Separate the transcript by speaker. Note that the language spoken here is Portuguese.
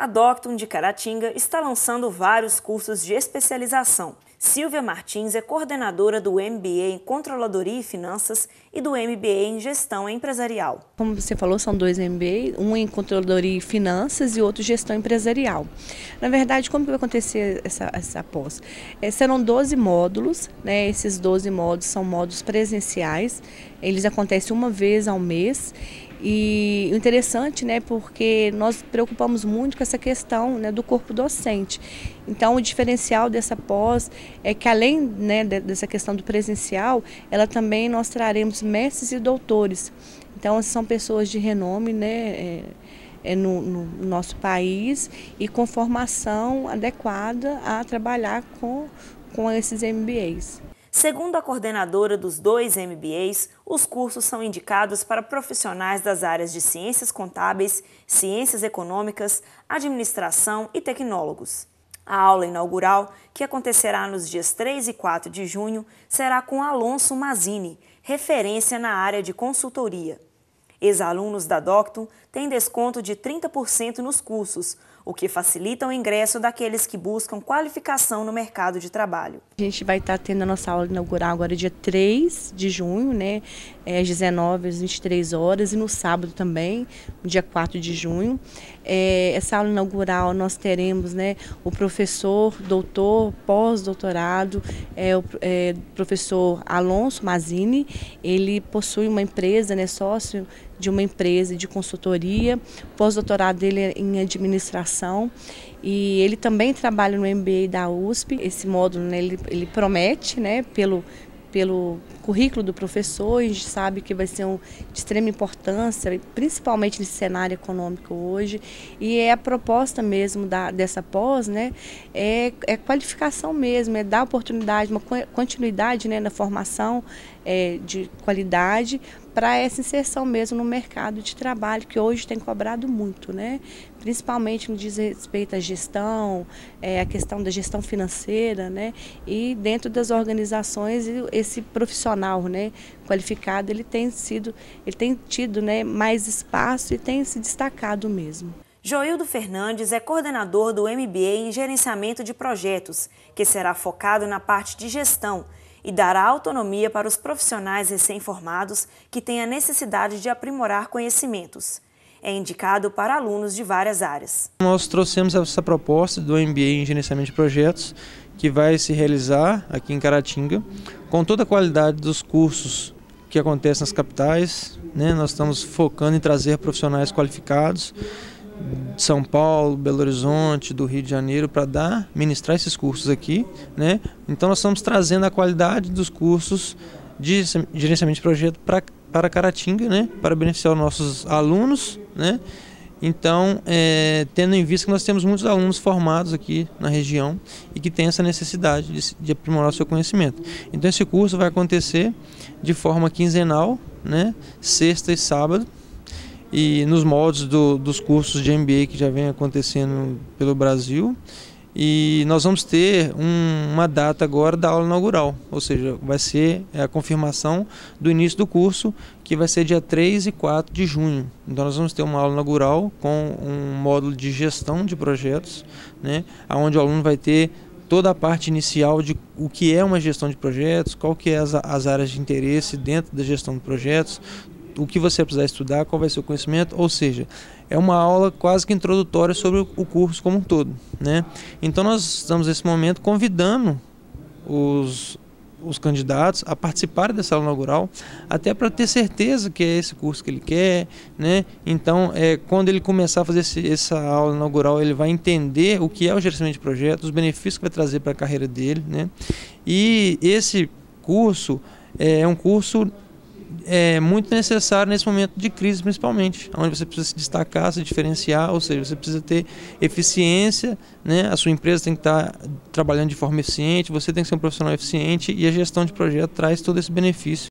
Speaker 1: A Docton de Caratinga está lançando vários cursos de especialização. Silvia Martins é coordenadora do MBA em Controladoria e Finanças e do MBA em Gestão Empresarial.
Speaker 2: Como você falou, são dois MBA, um em Controladoria e Finanças e outro Gestão Empresarial. Na verdade, como que vai acontecer essa, essa pós? É, serão 12 módulos, né? esses 12 módulos são módulos presenciais, eles acontecem uma vez ao mês e interessante, né, porque nós preocupamos muito com essa questão né, do corpo docente. Então, o diferencial dessa pós é que, além né, dessa questão do presencial, ela também nós traremos mestres e doutores. Então, são pessoas de renome, né, é, é no, no, nosso país e com formação adequada a trabalhar com, com esses MBAs.
Speaker 1: Segundo a coordenadora dos dois MBAs, os cursos são indicados para profissionais das áreas de ciências contábeis, ciências econômicas, administração e tecnólogos. A aula inaugural, que acontecerá nos dias 3 e 4 de junho, será com Alonso Mazini, referência na área de consultoria. Ex-alunos da Docton têm desconto de 30% nos cursos, o que facilita o ingresso daqueles que buscam qualificação no mercado de trabalho.
Speaker 2: A gente vai estar tendo a nossa aula inaugural agora dia 3 de junho, né, é, às 19 às 23 horas e no sábado também, dia 4 de junho. É, essa aula inaugural nós teremos né, o professor, doutor, pós-doutorado, é, o é, professor Alonso Mazini, ele possui uma empresa, né, sócio de uma empresa de consultoria, pós-doutorado dele é em administração e ele também trabalha no MBA da USP. Esse módulo né, ele, ele promete, né, pelo, pelo currículo do professor, a gente sabe que vai ser um, de extrema importância, principalmente nesse cenário econômico hoje, e é a proposta mesmo da, dessa pós, né, é, é qualificação mesmo, é dar oportunidade, uma continuidade né, na formação é, de qualidade para essa inserção mesmo no mercado de trabalho, que hoje tem cobrado muito, né? principalmente no diz respeito à gestão, é, a questão da gestão financeira, né? e dentro das organizações, esse profissional né, qualificado, ele tem sido, ele tem tido né, mais espaço e tem se destacado mesmo.
Speaker 1: Joildo Fernandes é coordenador do MBA em Gerenciamento de Projetos, que será focado na parte de gestão e dará autonomia para os profissionais recém-formados que têm a necessidade de aprimorar conhecimentos. É indicado para alunos de várias áreas.
Speaker 3: Nós trouxemos essa proposta do MBA em Gerenciamento de Projetos, que vai se realizar aqui em Caratinga, com toda a qualidade dos cursos que acontecem nas capitais. Né? Nós estamos focando em trazer profissionais qualificados São Paulo, Belo Horizonte, do Rio de Janeiro para dar, ministrar esses cursos aqui, né? Então nós estamos trazendo a qualidade dos cursos de gerenciamento de projeto para para Caratinga, né? Para beneficiar os nossos alunos, né? Então, é, tendo em vista que nós temos muitos alunos formados aqui na região e que têm essa necessidade de, de aprimorar o seu conhecimento. Então, esse curso vai acontecer de forma quinzenal, né? Sexta e sábado, e nos moldes do, dos cursos de MBA que já vem acontecendo pelo Brasil. E nós vamos ter um, uma data agora da aula inaugural, ou seja, vai ser a confirmação do início do curso, que vai ser dia 3 e 4 de junho. Então nós vamos ter uma aula inaugural com um módulo de gestão de projetos, né, onde o aluno vai ter toda a parte inicial de o que é uma gestão de projetos, qual que é as, as áreas de interesse dentro da gestão de projetos, o que você precisar estudar, qual vai ser o conhecimento, ou seja, é uma aula quase que introdutória sobre o curso como um todo, né? Então nós estamos nesse momento convidando os os candidatos a participarem dessa aula inaugural, até para ter certeza que é esse curso que ele quer, né? Então, é, quando ele começar a fazer esse, essa aula inaugural, ele vai entender o que é o gerenciamento de projetos, os benefícios que vai trazer para a carreira dele, né? E esse curso é um curso é muito necessário nesse momento de crise, principalmente, onde você precisa se destacar, se diferenciar, ou seja, você precisa ter eficiência, né? a sua empresa tem que estar trabalhando de forma eficiente, você tem que ser um profissional eficiente e a gestão de projeto traz todo esse benefício.